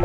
据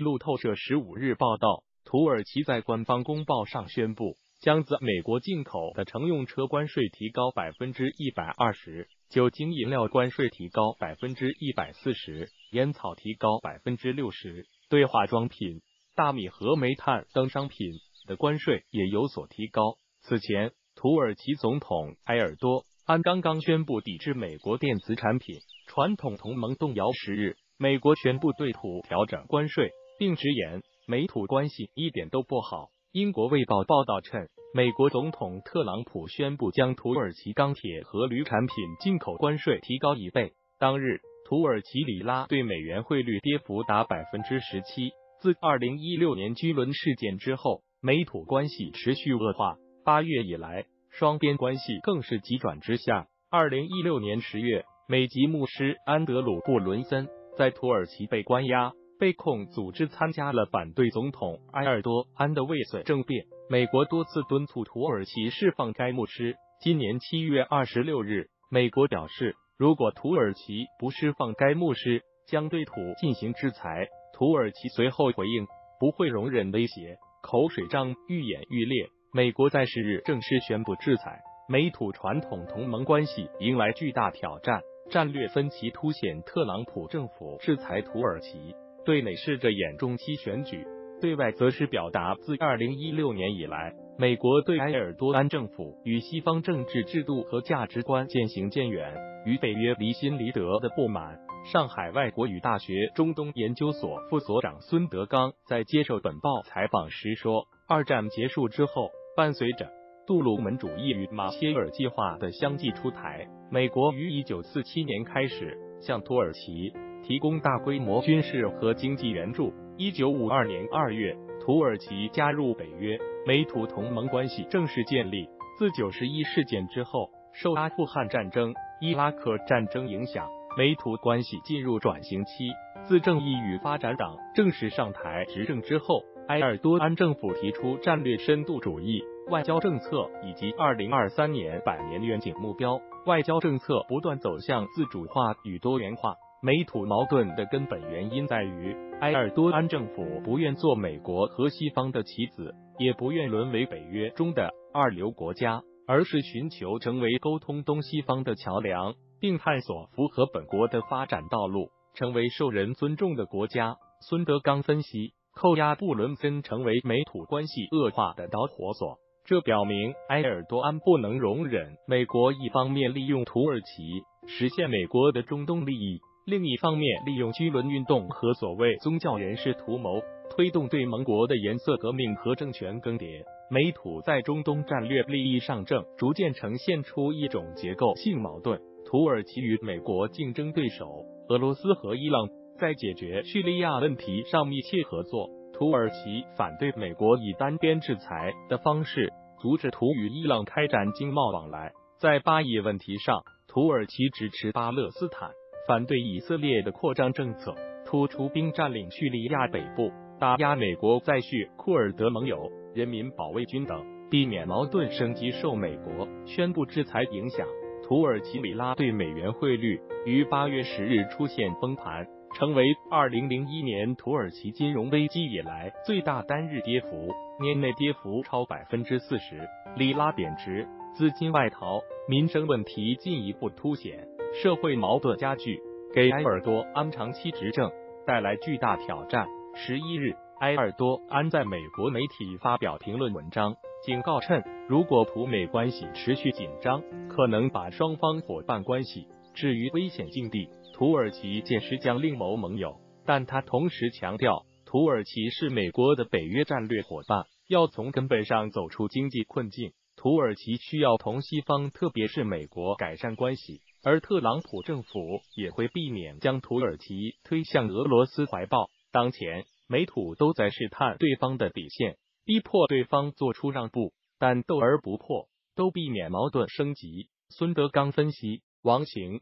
路透社十五日报道，土耳其在官方公报上宣布，将自美国进口的乘用车关税提高百分之一百二十，酒精饮料关税提高百分之一百四十，烟草提高百分之六十，对化妆品、大米和煤炭等商品的关税也有所提高。此前，土耳其总统埃尔多安刚刚宣布抵制美国电子产品，传统同盟动摇十日。美国宣布对土调整关税，并直言美土关系一点都不好。英国卫报报道称，美国总统特朗普宣布将土耳其钢铁和铝产品进口关税提高一倍。当日，土耳其里拉对美元汇率跌幅达百分之十七。自二零一六年居伦事件之后，美土关系持续恶化。八月以来，双边关系更是急转直下。二零一六年十月，美籍牧师安德鲁布伦森。在土耳其被关押，被控组织参加了反对总统埃尔多安的未遂政变。美国多次敦促土耳其释放该牧师。今年七月二十六日，美国表示，如果土耳其不释放该牧师，将对土进行制裁。土耳其随后回应，不会容忍威胁。口水仗愈演愈烈，美国在十日正式宣布制裁，美土传统同盟关系迎来巨大挑战。战略分歧凸显特朗普政府制裁土耳其，对内是着眼中期选举，对外则是表达自二零一六年以来，美国对埃尔多安政府与西方政治制度和价值观渐行渐远，与北约离心离德的不满。上海外国语大学中东研究所副所长孙德刚在接受本报采访时说：“二战结束之后，伴随着……”杜鲁门主义与马歇尔计划的相继出台，美国于一九四七年开始向土耳其提供大规模军事和经济援助。一九五二年二月，土耳其加入北约，美土同盟关系正式建立。自九十一事件之后，受阿富汗战争、伊拉克战争影响，美土关系进入转型期。自正义与发展党正式上台执政之后，埃尔多安政府提出战略深度主义。外交政策以及二零二三年百年远景目标，外交政策不断走向自主化与多元化。美土矛盾的根本原因在于，埃尔多安政府不愿做美国和西方的棋子，也不愿沦为北约中的二流国家，而是寻求成为沟通东西方的桥梁，并探索符合本国的发展道路，成为受人尊重的国家。孙德刚分析，扣押布伦森成为美土关系恶化的导火索。这表明埃尔多安不能容忍美国一方面利用土耳其实现美国的中东利益，另一方面利用居伦运动和所谓宗教人士图谋推动对盟国的颜色革命和政权更迭。美土在中东战略利益上正逐渐呈现出一种结构性矛盾。土耳其与美国竞争对手俄罗斯和伊朗在解决叙利亚问题上密切合作。土耳其反对美国以单边制裁的方式阻止土与伊朗开展经贸往来。在巴以问题上，土耳其支持巴勒斯坦，反对以色列的扩张政策。突出兵占领叙利亚北部，打压美国在叙库尔德盟友人民保卫军等，避免矛盾升级受美国宣布制裁影响。土耳其里拉对美元汇率于八月十日出现崩盘。成为二零零一年土耳其金融危机以来最大单日跌幅，年内跌幅超百分之四十。里拉贬值，资金外逃，民生问题进一步凸显，社会矛盾加剧，给埃尔多安长期执政带来巨大挑战。十一日，埃尔多安在美国媒体发表评论文章，警告称，如果土美关系持续紧张，可能把双方伙伴关系置于危险境地。土耳其届时将另谋盟友，但他同时强调，土耳其是美国的北约战略伙伴，要从根本上走出经济困境。土耳其需要同西方，特别是美国改善关系，而特朗普政府也会避免将土耳其推向俄罗斯怀抱。当前，美土都在试探对方的底线，逼迫对方做出让步，但斗而不破，都避免矛盾升级。孙德刚分析，王行。